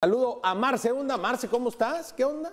Saludo a Marce Onda. Marce, ¿cómo estás? ¿Qué onda?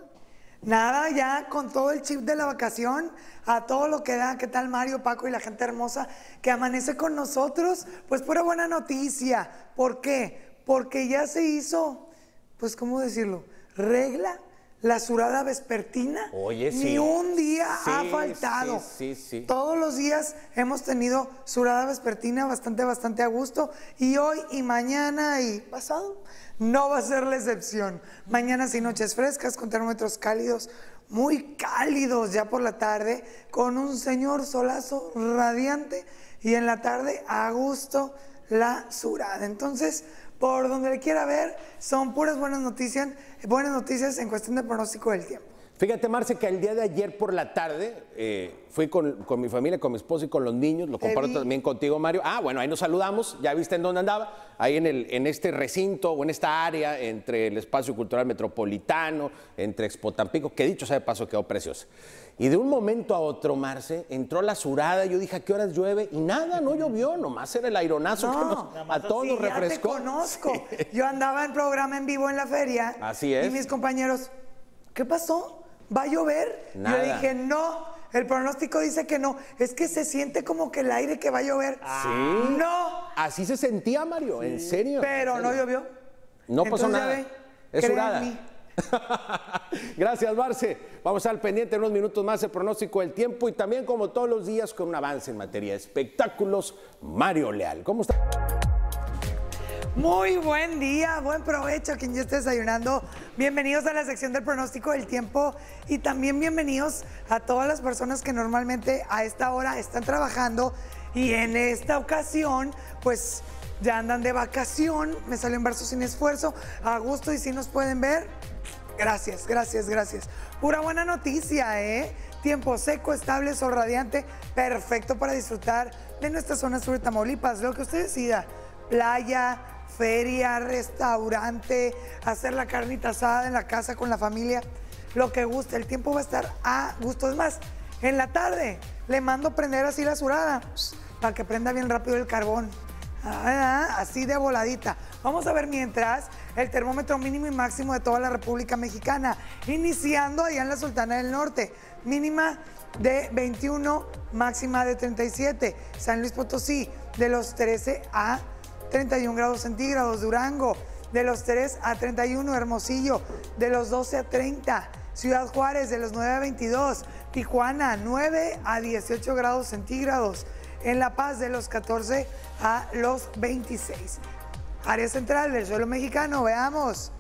Nada, ya con todo el chip de la vacación, a todo lo que da, ¿qué tal Mario, Paco y la gente hermosa que amanece con nosotros? Pues pura buena noticia. ¿Por qué? Porque ya se hizo, pues, ¿cómo decirlo? Regla la surada vespertina. Oye, sí. Ni un día ha faltado. sí, sí, sí. Todos los días hemos tenido surada vespertina bastante, bastante a gusto. Y hoy y mañana y pasado no va a ser la excepción. Mañana sí noches frescas con termómetros cálidos, muy cálidos ya por la tarde, con un señor solazo radiante y en la tarde a gusto la surada. Entonces, por donde le quiera ver, son puras buenas noticias, buenas noticias en cuestión de pronóstico del tiempo. Fíjate, Marce, que el día de ayer por la tarde eh, fui con, con mi familia, con mi esposa y con los niños. Lo comparto también contigo, Mario. Ah, bueno, ahí nos saludamos. Ya viste en dónde andaba. Ahí en, el, en este recinto o en esta área entre el espacio cultural metropolitano, entre Expo Tampico, que dicho sea de paso quedó preciosa. Y de un momento a otro, Marce, entró la surada. Yo dije, ¿a qué horas llueve? Y nada, no llovió. Nomás era el aironazo que No, nos- a todos nos Sí, ya te refrescó. conozco. Yo andaba en programa en vivo en la feria. Así es. Y mis compañeros, ¿qué pasó? ¿Va a llover? Nada. Yo dije, no. El pronóstico dice que no. Es que se siente como que el aire que va a llover. Sí. No. Así se sentía, Mario, en serio. Pero en no llovió. No pasó Entonces, nada. ve, Es mí. Gracias, Marce. Vamos al pendiente en unos minutos más el pronóstico del tiempo y también, como todos los días, con un avance en materia de espectáculos, Mario Leal. ¿Cómo está? Muy buen día, buen provecho a quien ya esté desayunando. Bienvenidos a la sección del pronóstico del tiempo y también bienvenidos a todas las personas que normalmente a esta hora están trabajando y en esta ocasión pues ya andan de vacación. Me salió en verso sin esfuerzo, a gusto y si nos pueden ver. Gracias, gracias, gracias. Pura buena noticia, ¿eh? Tiempo seco, estable, sol radiante, perfecto para disfrutar de nuestra zona sur de Tamaulipas, lo que usted decida. Playa, feria, restaurante, hacer la carnita asada en la casa con la familia, lo que guste. El tiempo va a estar a gusto. Es más, en la tarde le mando prender así la surada para que prenda bien rápido el carbón. Ah, así de voladita. Vamos a ver mientras el termómetro mínimo y máximo de toda la República Mexicana, iniciando allá en la Sultana del Norte. Mínima de 21, máxima de 37. San Luis Potosí, de los 13 a 31 grados centígrados. Durango, de los 3 a 31. Hermosillo, de los 12 a 30. Ciudad Juárez, de los 9 a 22. Tijuana, 9 a 18 grados centígrados. En La Paz, de los 14 a los 26. Área central del suelo mexicano, veamos.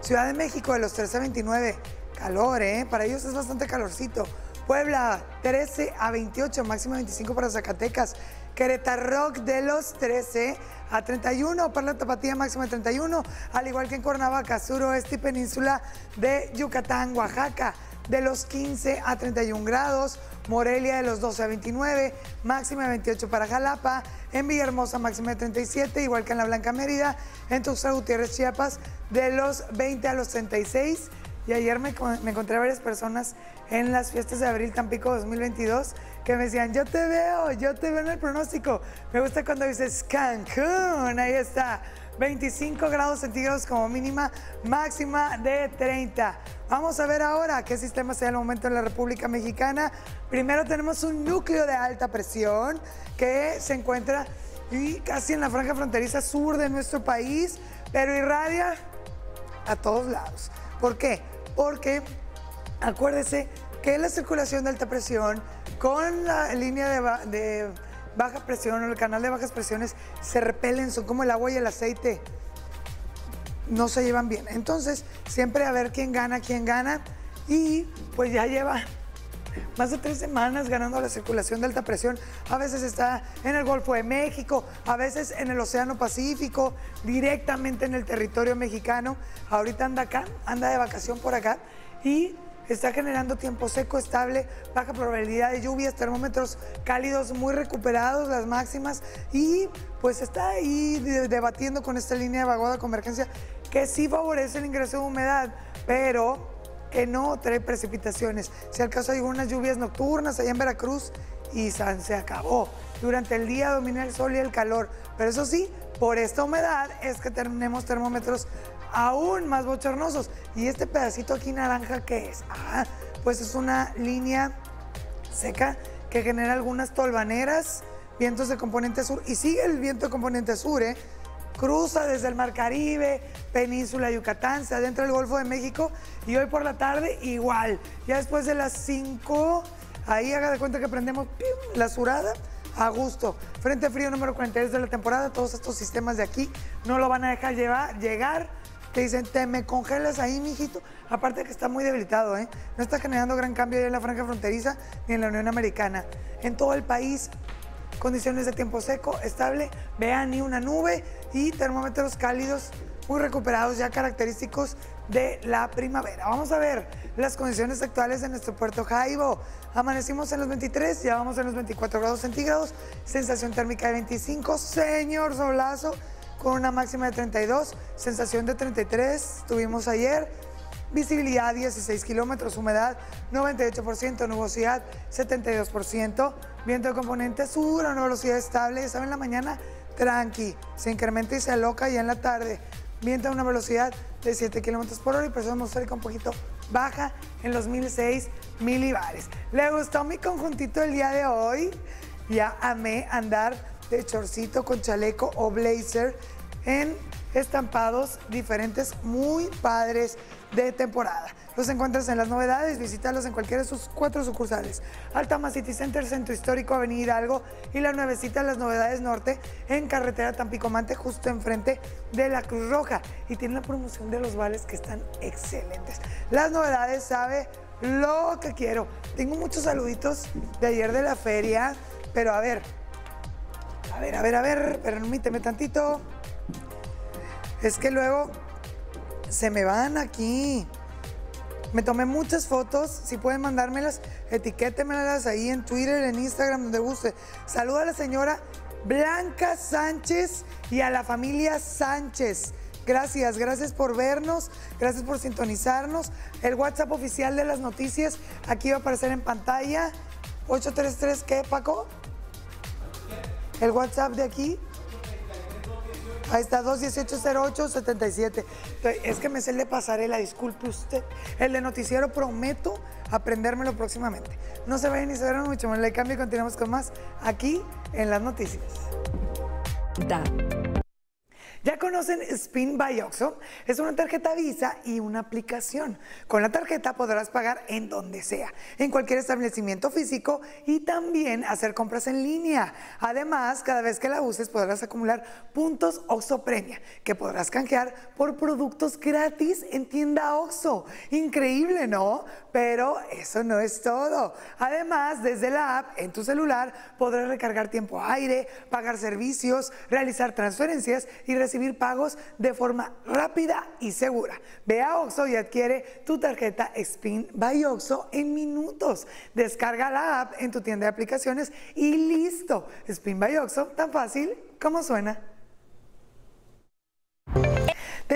Ciudad de México de los 13 a 29. Calor, ¿eh? Para ellos es bastante calorcito. Puebla, 13 a 28, máximo 25 para Zacatecas. Querétaro Rock de los 13 a 31, para la Tapatía máxima de 31, al igual que en Cuernavaca, suroeste y península de Yucatán, Oaxaca, de los 15 a 31 grados. Morelia de los 12 a 29, máxima de 28 para Jalapa, en Villahermosa máxima de 37, igual que en la Blanca Mérida, en Tuxtla Gutiérrez, Chiapas, de los 20 a los 36. Y ayer me, con- me encontré a varias personas en las fiestas de abril Tampico 2022 que me decían, yo te veo, yo te veo en el pronóstico. Me gusta cuando dices Cancún, ahí está. 25 grados centígrados como mínima, máxima de 30. Vamos a ver ahora qué sistema se da en el momento en la República Mexicana. Primero tenemos un núcleo de alta presión que se encuentra casi en la franja fronteriza sur de nuestro país, pero irradia a todos lados. ¿Por qué? Porque acuérdese que la circulación de alta presión con la línea de, ba- de baja presión o el canal de bajas presiones se repelen, son como el agua y el aceite. No se llevan bien. Entonces, siempre a ver quién gana, quién gana. Y pues ya lleva más de tres semanas ganando la circulación de alta presión. A veces está en el Golfo de México, a veces en el Océano Pacífico, directamente en el territorio mexicano. Ahorita anda acá, anda de vacación por acá y está generando tiempo seco, estable, baja probabilidad de lluvias, termómetros cálidos muy recuperados, las máximas, y pues está ahí de- debatiendo con esta línea de vaguada convergencia que sí favorece el ingreso de humedad, pero que no trae precipitaciones. Si al caso hay unas lluvias nocturnas allá en Veracruz y san- se acabó. Durante el día domina el sol y el calor, pero eso sí, por esta humedad es que tenemos termómetros aún más bochornosos. Y este pedacito aquí naranja, ¿qué es? Ah, pues es una línea seca que genera algunas tolvaneras, vientos de componente sur. Y sigue el viento de componente sur, ¿eh? Cruza desde el Mar Caribe, Península Yucatán, se adentra el Golfo de México y hoy por la tarde igual. Ya después de las 5, ahí haga de cuenta que prendemos la surada a gusto. Frente frío número 42 de la temporada, todos estos sistemas de aquí no lo van a dejar llevar, llegar. Te dicen, te me congelas ahí, mijito. Aparte que está muy debilitado, ¿eh? No está generando gran cambio en la franja fronteriza ni en la Unión Americana. En todo el país, condiciones de tiempo seco, estable, vean ni una nube y termómetros cálidos muy recuperados, ya característicos de la primavera. Vamos a ver las condiciones actuales de nuestro puerto Jaibo. Amanecimos en los 23, ya vamos en los 24 grados centígrados, sensación térmica de 25, señor Solazo, con una máxima de 32, sensación de 33, tuvimos ayer, visibilidad 16 kilómetros, humedad 98%, nubosidad 72%, viento de componente sur, una velocidad estable, ya saben, la mañana tranqui, se incrementa y se aloca ya en la tarde, viento a una velocidad de 7 kilómetros por hora y presión atmosférica un poquito baja en los 1006 milibares. ¿Le gustó mi conjuntito el día de hoy? Ya amé andar de chorcito con chaleco o blazer en estampados diferentes muy padres de temporada. Los encuentras en las novedades, visítalos en cualquiera de sus cuatro sucursales. Altama City Center, Centro Histórico, Avenida Hidalgo y la nuevecita Las Novedades Norte en carretera Tampico-Mante, justo enfrente de la Cruz Roja. Y tiene la promoción de los vales que están excelentes. Las novedades, sabe lo que quiero. Tengo muchos saluditos de ayer de la feria, pero a ver, a ver, a ver, a ver, permíteme tantito. Es que luego se me van aquí. Me tomé muchas fotos, si pueden mandármelas, etiquétemelas ahí en Twitter, en Instagram, donde guste. Saluda a la señora Blanca Sánchez y a la familia Sánchez. Gracias, gracias por vernos, gracias por sintonizarnos. El WhatsApp oficial de las noticias aquí va a aparecer en pantalla. 833, ¿qué, Paco? El WhatsApp de aquí. Ahí está, 218-08-77. Es que me sé el de pasarela, disculpe usted. El de noticiero prometo aprendérmelo próximamente. No se vayan ni se verán mucho más. Le cambio y continuamos con más aquí en las noticias. Da. ¿Ya conocen Spin by Oxo? Es una tarjeta Visa y una aplicación. Con la tarjeta podrás pagar en donde sea, en cualquier establecimiento físico y también hacer compras en línea. Además, cada vez que la uses podrás acumular puntos Oxo Premia, que podrás canjear por productos gratis en tienda Oxo. Increíble, ¿no? Pero eso no es todo. Además, desde la app en tu celular podrás recargar tiempo aire, pagar servicios, realizar transferencias y recibir pagos de forma rápida y segura. Ve a Oxo y adquiere tu tarjeta Spin by Oxo en minutos. Descarga la app en tu tienda de aplicaciones y listo. Spin by Oxo, tan fácil como suena.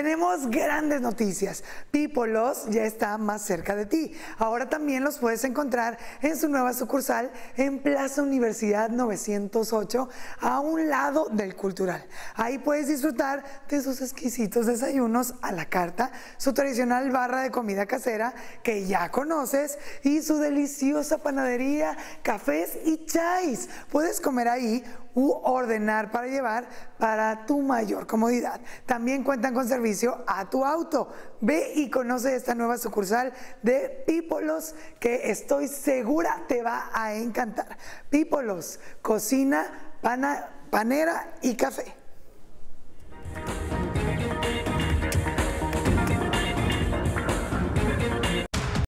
Tenemos grandes noticias. Pipolos ya está más cerca de ti. Ahora también los puedes encontrar en su nueva sucursal en Plaza Universidad 908, a un lado del Cultural. Ahí puedes disfrutar de sus exquisitos desayunos a la carta, su tradicional barra de comida casera que ya conoces y su deliciosa panadería, cafés y chais. Puedes comer ahí u ordenar para llevar para tu mayor comodidad. También cuentan con servicio a tu auto. Ve y conoce esta nueva sucursal de Pípolos que estoy segura te va a encantar. Pípolos, cocina, panera y café.